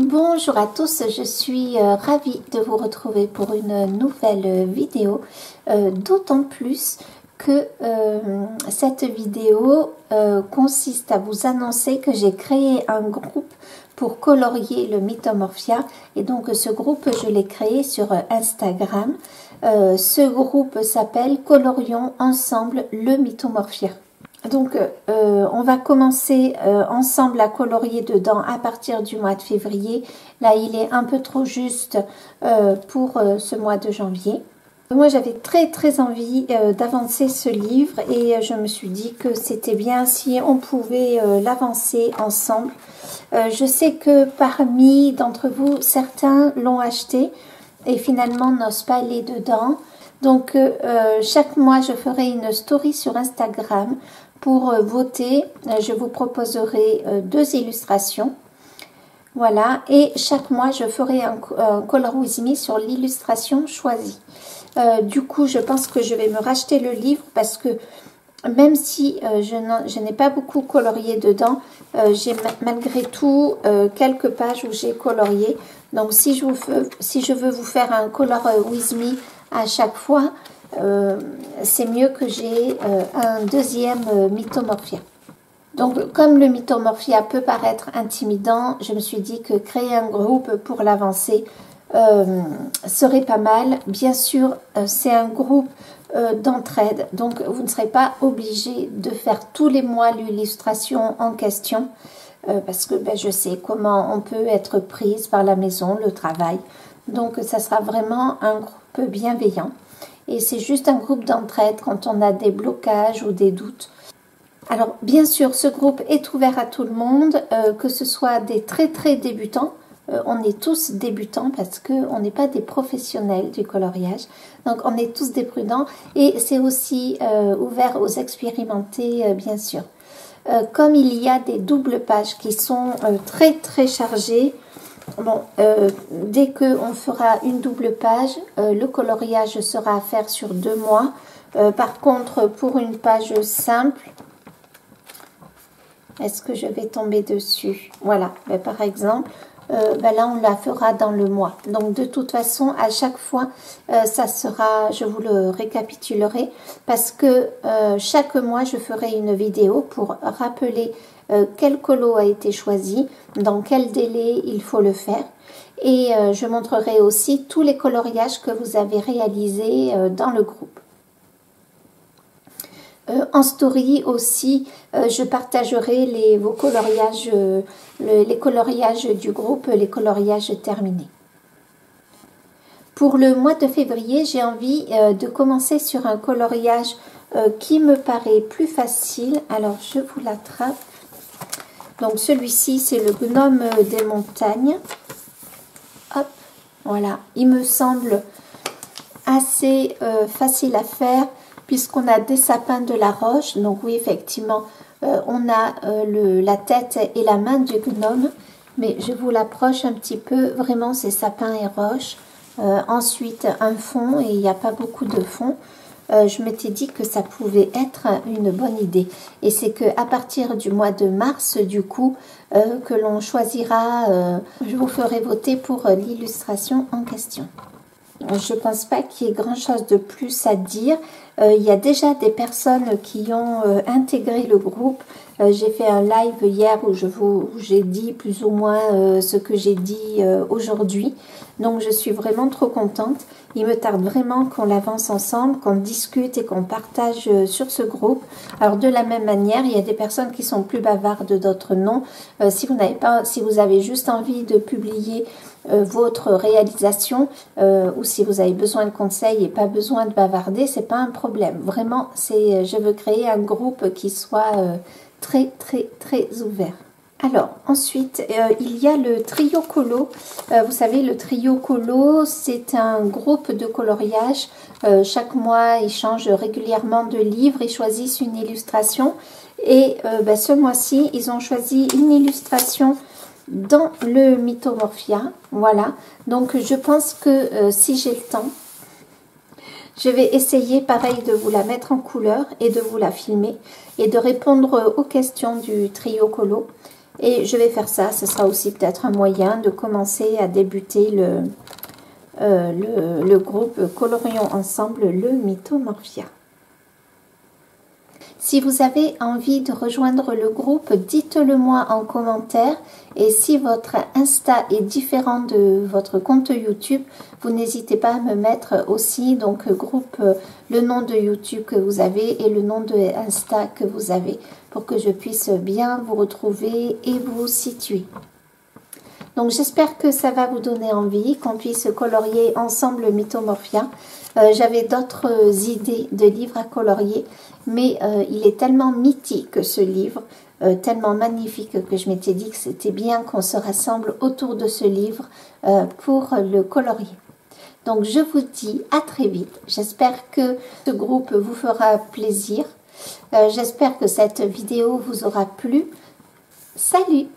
Bonjour à tous, je suis euh, ravie de vous retrouver pour une nouvelle vidéo, euh, d'autant plus que euh, cette vidéo consiste à vous annoncer que j'ai créé un groupe pour colorier le Mythomorphia et donc ce groupe je l'ai créé sur Instagram. ce groupe s'appelle Colorions ensemble le Mythomorphia. Donc, euh, on va commencer euh, ensemble à colorier dedans à partir du mois de février. Là, il est un peu trop juste euh, pour ce mois de janvier. Moi, j'avais très très envie d'avancer ce livre et je me suis dit que c'était bien si on pouvait l'avancer ensemble. je sais que parmi d'entre vous, certains l'ont acheté et finalement n'osent pas aller dedans. Donc, chaque mois, je ferai une story sur Instagram pour euh, voter, euh, je vous proposerai euh, deux illustrations. Voilà, et chaque mois, je ferai un, Color With Me sur l'illustration choisie. du coup, je pense que je vais me racheter le livre parce que même si je n'ai pas beaucoup colorié dedans, j'ai malgré tout quelques pages où j'ai colorié. Donc, si je, veux, si je veux vous faire un Color With Me à chaque fois, euh, c'est mieux que j'ai euh, un deuxième euh, mythomorphia. Donc, comme le mythomorphia peut paraître intimidant, je me suis dit que créer un groupe pour l'avancer serait pas mal. Bien sûr, c'est un groupe d'entraide, donc vous ne serez pas obligé de faire tous les mois l'illustration en question, parce que ben, je sais comment on peut être prise par la maison, le travail. Donc, ça sera vraiment un groupe bienveillant et c'est juste un groupe d'entraide quand on a des blocages ou des doutes. Alors bien sûr, ce groupe est ouvert à tout le monde, euh, que ce soit des très très débutants. Euh, on est tous débutants parce qu'on n'est pas des professionnels du coloriage. Donc on est tous des prudents et c'est aussi euh, ouvert aux expérimentés bien sûr. comme il y a des doubles pages qui sont très très chargées, Bon, euh, dès qu'on fera une double page, euh, le coloriage sera à faire sur deux mois. Euh, par contre, pour une page simple, est-ce que je vais tomber dessus? Voilà, ben, par exemple, ben là, on la fera dans le mois. Donc, de toute façon, à chaque fois, ça sera, je vous le récapitulerai, parce que chaque mois, je ferai une vidéo pour rappeler euh, quel colo a été choisi, dans quel délai il faut le faire. Et euh, je montrerai aussi tous les coloriages que vous avez réalisés euh, dans le groupe. en story aussi, je partagerai les, vos coloriages, les coloriages du groupe, les coloriages terminés. Pour le mois de février, j'ai envie de commencer sur un coloriage qui me paraît plus facile. Alors, je vous l'attrape. Donc celui-ci, c'est le gnome des montagnes. Hop, voilà. Il me semble assez euh, facile à faire puisqu'on a des sapins de la roche. Donc oui, effectivement, euh, on a euh, la tête et la main du gnome. Mais je vous l'approche un petit peu. Vraiment, c'est sapins et roches. ensuite, un fond et il n'y a pas beaucoup de fond. Euh, je m'étais dit que ça pouvait être une bonne idée. Et c'est que à partir du mois de mars, du coup, euh, que l'on choisira, euh, je vous ferai voter pour l'illustration en question. Je ne pense pas qu'il y ait grand-chose de plus à dire. Il y a déjà des personnes qui ont intégré le groupe. j'ai fait un live hier où je vous j'ai dit plus ou moins ce que j'ai dit aujourd'hui. Donc je suis vraiment trop contente. Il me tarde vraiment qu'on l'avance ensemble, qu'on discute et qu'on partage euh, sur ce groupe. Alors de la même manière, il y a des personnes qui sont plus bavardes, d'autres non. Euh, si vous pas, si vous avez juste envie de publier euh, votre réalisation ou si vous avez besoin de conseils et pas besoin de bavarder, c'est pas un problème. Vraiment, c'est, je veux créer un groupe qui soit très très très ouvert. Alors, ensuite, euh, il y a le trio colo. Euh, vous savez, le trio colo, c'est un groupe de coloriage. Euh, chaque mois, ils changent régulièrement de livre, ils choisissent une illustration. Et ben, ce mois-ci, ils ont choisi une illustration dans le Mythomorphia. Voilà. Donc, je pense que si j'ai le temps, je vais essayer, pareil, de vous la mettre en couleur et de vous la filmer et de répondre aux questions du trio colo. Et je vais faire ça, ce sera aussi peut-être un moyen de commencer à débuter le, euh, le, groupe Colorions Ensemble le Mythomorphia. Si vous avez envie de rejoindre le groupe, dites-le moi en commentaire. Et si votre Insta est différent de votre compte YouTube, vous n'hésitez pas à me mettre aussi donc groupe le nom de YouTube que vous avez et le nom de Insta que vous avez pour que je puisse bien vous retrouver et vous situer. Donc j'espère que ça va vous donner envie, qu'on puisse colorier ensemble Mythomorphia. Euh, j'avais d'autres idées de livres à colorier, mais euh, il est tellement mythique ce livre, euh, tellement magnifique que je m'étais dit que c'était bien qu'on se rassemble autour de ce livre pour le colorier. Donc je vous dis à très vite. J'espère que ce groupe vous fera plaisir. J'espère que cette vidéo vous aura plu. Salut